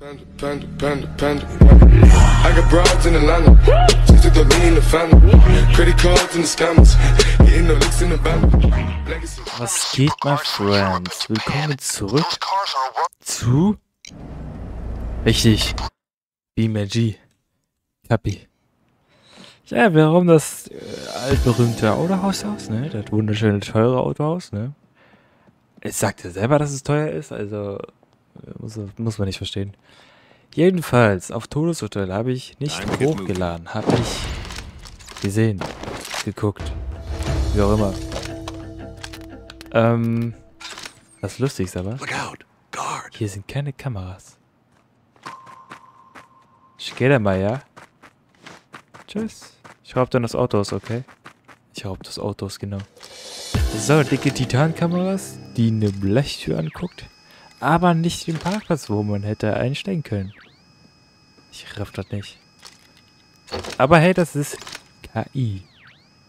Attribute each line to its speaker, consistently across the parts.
Speaker 1: Panda, panda, panda, panda. I got broads in Atlanta. Just took the lean in the family. Credit cards and the scammers. Getting no licks in the band.
Speaker 2: Was geht, my friends? Willkommen zurück zu... Richtig. BMG. Kapi. Ja, warum das äh, altberühmte Autohaus aus, ne? Das wunderschöne, teure Autohaus, ne? Es sagt ja selber, dass es teuer ist, also muss, muss man nicht verstehen. Jedenfalls, auf Todesurteil habe ich nicht
Speaker 3: get
Speaker 2: hochgeladen, habe ich gesehen, geguckt, wie auch immer. Ähm, das Lustigste aber,
Speaker 3: Look out! Guard!
Speaker 2: hier sind keine Kameras. Ich gehe dann mal, ja? Tschüss. Ich raub dann das Auto aus, okay? Ich raub das Auto aus, genau. So, dicke Titankameras, die eine Blechtür anguckt, aber nicht den Parkplatz, wo man hätte einsteigen können. Ich raff das nicht. Aber hey, das ist KI.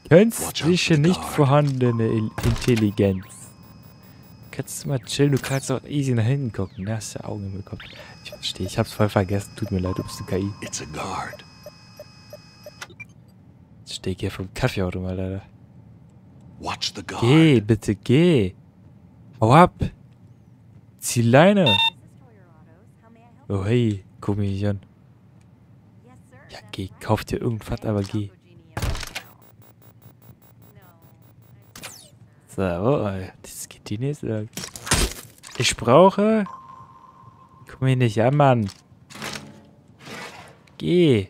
Speaker 2: Künstliche, nicht vorhandene Intelligenz. Kannst du mal chillen, du kannst auch easy nach hinten gucken. Da hast du Augen im Kopf. Ich verstehe, ich hab's voll vergessen. Tut mir leid, du bist eine KI.
Speaker 3: It's a guard.
Speaker 2: Jetzt steh ich hier vom Kaffeeautomat, Alter.
Speaker 3: Watch the guard.
Speaker 2: Geh, bitte geh. Hau ab. Zieh Leine. Oh hey, guck mich nicht an. Ja, geh, kauf dir irgendwas, aber geh. So, oh, das geht die nächste lang. Ich brauche... Guck mich nicht an, Mann. Geh.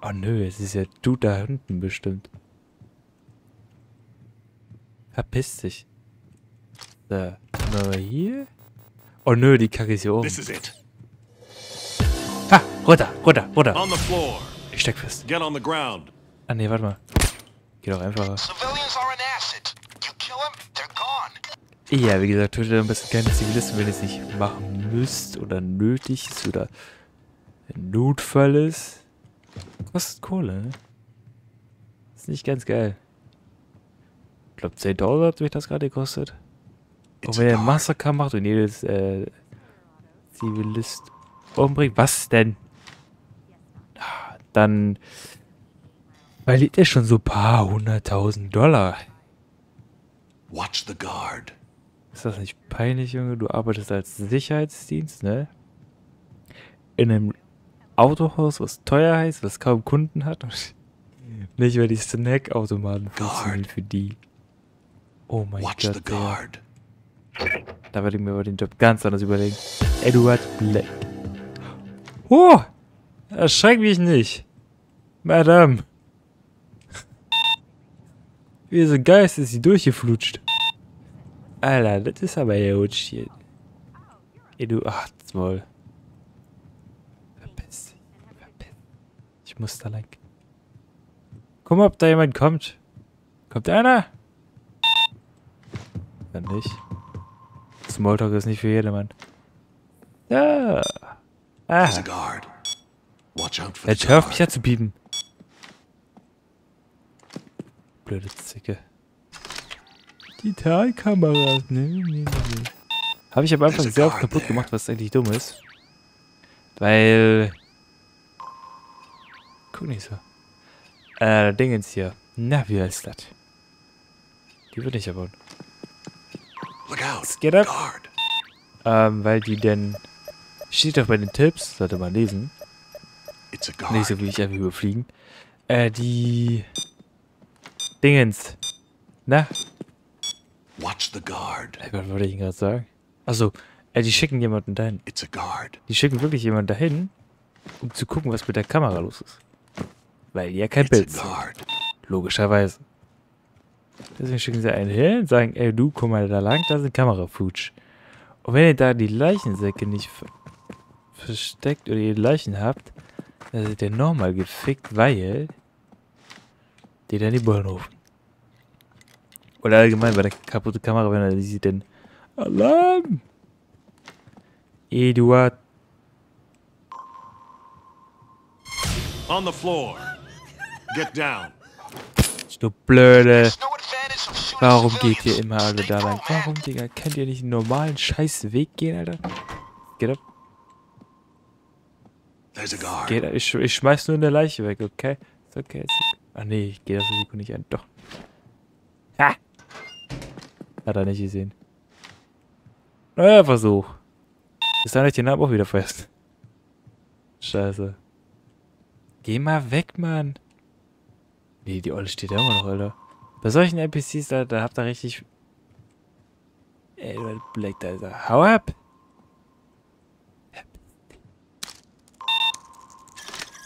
Speaker 2: Oh nö, es ist ja du da hinten bestimmt. Verpiss dich. So, mal hier. Oh nö, die Kacke ist hier oben.
Speaker 3: This is it.
Speaker 2: Ha, runter, runter, runter.
Speaker 3: On the floor.
Speaker 2: Ich steck fest.
Speaker 3: Get on the ground.
Speaker 2: Ah nee, warte mal. Geht doch einfacher.
Speaker 4: Civilians are an asset. You kill them, they're gone.
Speaker 2: Ja, wie gesagt, tötet am besten keine Zivilisten, wenn ihr es nicht machen müsst oder nötig ist oder ein Notfall ist. Kostet Kohle, ne? Ist nicht ganz geil. Ich glaube 10.000 hat mich das gerade gekostet. Und wenn
Speaker 3: guard.
Speaker 2: Massaker macht und jedes äh, Zivilist umbringt, was denn? Ah, Dann verliert ihr schon so ein paar hunderttausend Dollar.
Speaker 3: Watch the guard.
Speaker 2: Ist das nicht peinlich, Junge? Du arbeitest als Sicherheitsdienst, ne? In einem Autohaus, was teuer heißt, was kaum Kunden hat. Nicht, weil die Snackautomaten funktionieren für die. Oh mein
Speaker 3: Watch the
Speaker 2: Gott, Digga.
Speaker 3: guard.
Speaker 2: Da werde ich mir aber den Job ganz anders überlegen. Edward Black. Oh! Erschreck mich nicht. Madame. Wie so ein Geist ist sie durchgeflutscht. Alter, das ist aber huge hier. Ey, du, ach, das Maul. Verpiss dich. Verpiss. Ich muss da lang. Guck mal, ob da jemand kommt. Kommt einer? Wenn nicht. Smalltalk ist nicht für jedermann. Ja. Ah.
Speaker 3: guard. Watch out for the
Speaker 2: Jetzt hör auf mich ja zu. Blöde Zicke. Digitalkameras, ne? ne, ne, ne. Habe ich am Anfang
Speaker 3: There's a
Speaker 2: sehr oft kaputt gemacht, was eigentlich dumm ist. Weil. Guck nicht so. Äh, Dingens hier. Na, wie heißt das? Die wird nicht erbauen.
Speaker 3: Look out.
Speaker 2: Get up.
Speaker 3: Guard.
Speaker 2: Ähm, weil die denn. Steht doch bei den Tipps, sollte man lesen.
Speaker 3: It's a
Speaker 2: Nicht so wie ich einfach überfliegen. Äh, die. Dingens. Na,
Speaker 3: Watch the guard.
Speaker 2: Ey, was wollte ich denn gerade sagen? Achso, äh, die schicken jemanden dahin.
Speaker 3: It's a guard.
Speaker 2: Die schicken wirklich jemanden dahin, um zu gucken, was mit der Kamera los ist. Weil die ja kein
Speaker 3: It's
Speaker 2: Bild
Speaker 3: guard.
Speaker 2: Logischerweise. Deswegen schicken sie einen hin und sagen, ey, du, guck mal da lang, da sind Kamerafutsch. Und wenn ihr da die Leichensäcke nicht ver versteckt oder ihr Leichen habt, dann seid ihr nochmal gefickt, weil die dann die Bullen rufen. Oder allgemein bei der kaputten Kamera, wenn er die sieht, dann Alarm! Eduard,
Speaker 3: On the floor. Get down.
Speaker 2: du blöde. Warum geht ihr immer alle da lang? Warum, Digga? Könnt ihr nicht einen normalen scheiß Weg gehen, Alter? Get up.
Speaker 3: There's a guard.
Speaker 2: Geht, ich, ich schmeiß nur eine Leiche weg, okay? Ist okay. Ist okay. Ah nee, ich gehe das Risiko nicht ein. Doch. Ha! Hat er nicht gesehen. Neuer Versuch. Bis dann ich den Namen auch wieder fest. Scheiße. Geh mal weg, Mann. Nee, die Olle steht da immer noch, Alter. Bei solchen NPCs, da, da habt ihr richtig... Ey, du Black, Alter. Hau ab!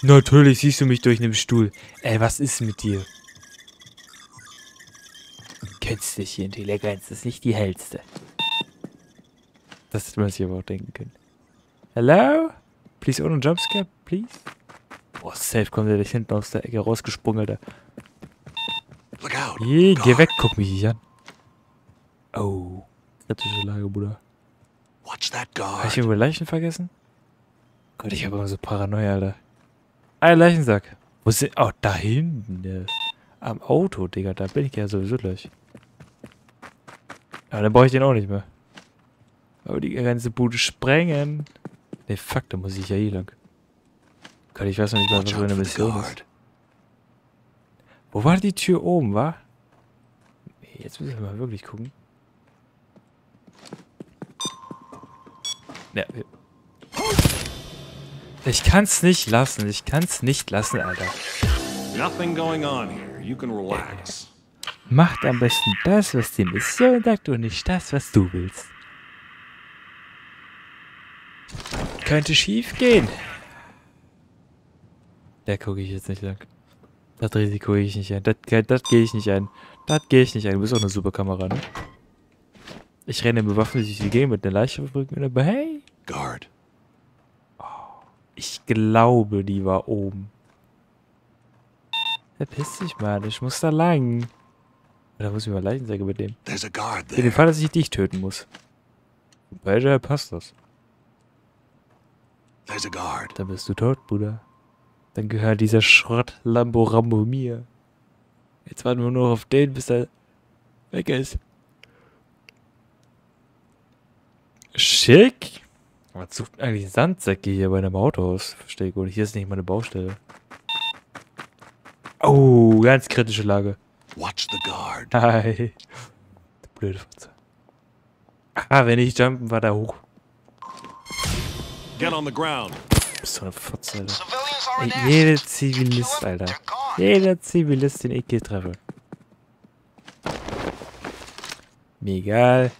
Speaker 2: Natürlich siehst du mich durch einen Stuhl. Ey, was ist mit dir? Künstliche Intelligenz ist nicht die hellste. Das hätte man sich aber auch denken können. Hello? Please ohne Jumpscare, please? Boah, safe kommt der da hinten aus der Ecke rausgesprungen, Alter. Je, geh
Speaker 3: Guard.
Speaker 2: weg, guck mich nicht an. Oh. Kritische Lage, Bruder.
Speaker 3: Watch that
Speaker 2: Habe ich
Speaker 3: guard.
Speaker 2: irgendwo Leichen vergessen? Gott, ich habe immer so Paranoia, Alter. Ein Leichensack. Wo sind... Oh, da hinten. Der am Auto, Digga. Da bin ich ja sowieso gleich. Aber dann brauche ich den auch nicht mehr. Aber die ganze Bude sprengen. Ne, fuck, da muss ich ja hier lang. Gott, ich weiß noch nicht mal, was für eine Mission ist.
Speaker 3: guard.
Speaker 2: Wo war die Tür oben, wa? Jetzt müssen wir mal wirklich gucken. Ja, ich kann's nicht lassen. Ich kann's nicht lassen, Alter.
Speaker 3: Nothing going on here. You can relax.
Speaker 2: Macht am besten das, was die Mission sagt und nicht das, was du willst. Könnte schief gehen. Da gucke ich jetzt nicht lang. Das Risiko gehe ich nicht ein. Das, das gehe ich nicht ein. Das gehe ich nicht ein. Du bist auch eine super Kamera, ne? Ich renne bewaffnet durch die Gegend mit einer Leiche auf dem Rücken, aber hey,
Speaker 3: Guard.
Speaker 2: ich glaube, die war oben. Verpiss dich mal, ich muss da lang. Da muss ich mal.
Speaker 3: There's a guard
Speaker 2: In dem. Fall, dass ich dich töten muss. Bei passt das.
Speaker 3: There's a guard.
Speaker 2: Dann bist du tot, Bruder. Dann gehört dieser Schrott Lambo Rambo mir. Jetzt warten wir nur auf den, bis er weg ist. Schick. Was sucht eigentlich Sandsäcke hier bei einem Autohaus? Verstehe ich. Oder hier ist nicht mal eine Baustelle. Oh, ganz kritische Lage.
Speaker 3: Watch the guard.
Speaker 2: Hi. Du blöde Fotze. Ah, wenn ich jumpen, war da hoch.
Speaker 3: Get on the ground.
Speaker 2: Bist du eine Fotze, Alter. Ey, jeder. Zivilist, Alter. Jeder Zivilist, den ich hier treffe. Mir egal.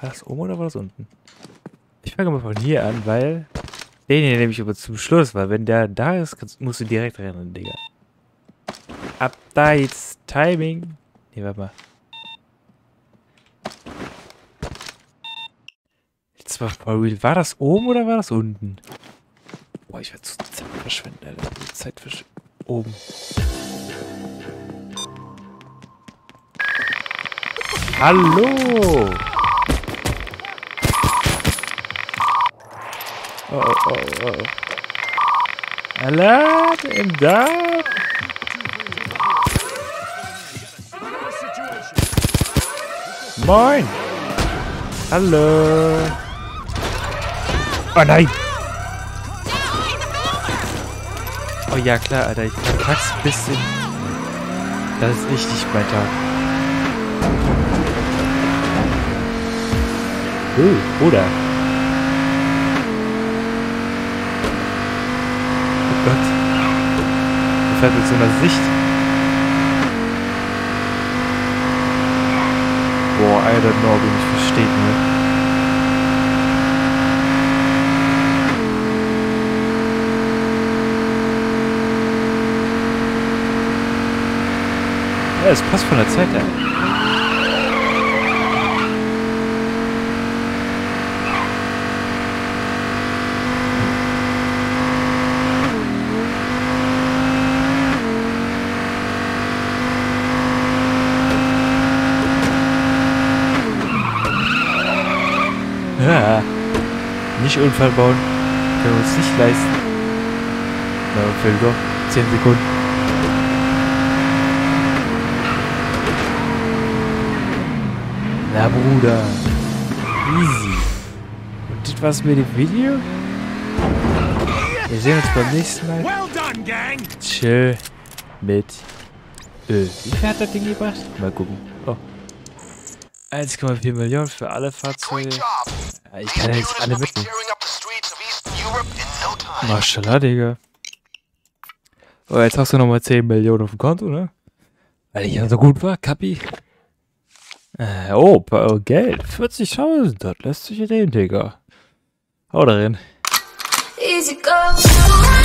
Speaker 2: War das oben oder war das unten? Ich fange mal von hier an, weil den hier nehme ich aber zum Schluss, weil wenn der da ist, kannst, musst du direkt rennen, Digga. Updates, Timing. Nee, warte mal. Jetzt war. War das oben oder war das unten? Boah, ich werde zu Zeit verschwenden, Alter. Die Zeit versch oben. Hallo! Oh, oh, oh, oh. Alarm im Darm! Moin! Hallo! Oh nein! Oh ja, klar, Alter. Ich verkack's ein bisschen. Das ist richtig mein Tag. Oh, Bruder. Oh Gott. Der fährt mit so einer Sicht. Boah, I don't know, ob mich versteht, ne? Es passt von der Zeit her. Nicht Unfall bauen. Können wir uns nicht leisten. Na, doch. 10 Sekunden. Na Bruder. Easy. Und das war's mit dem Video? Wir sehen uns beim nächsten Mal.
Speaker 3: Well done, gang!
Speaker 2: Chill mit Öl. Wie viel hat das Ding gebracht? Mal gucken. Oh. 1,4 Millionen für alle Fahrzeuge. Ja, ich kann ja jetzt alle mitnehmen. Maschallah, Digga. Oh, jetzt hast du nochmal 10 Millionen auf dem Konto, ne? Weil ich ja so gut war, Kappi. Äh, oh, oh, Geld. 40.000, das lässt sich nehmen, Digga. Hau da rein.
Speaker 5: Easy go.